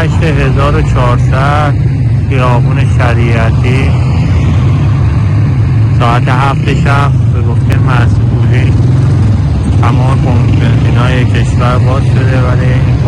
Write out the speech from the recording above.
8400 خیابون شریعتی. ساعت هفت شب به گفته مسئولی. تمام پمپ بنزینای کشور باز شده ولی این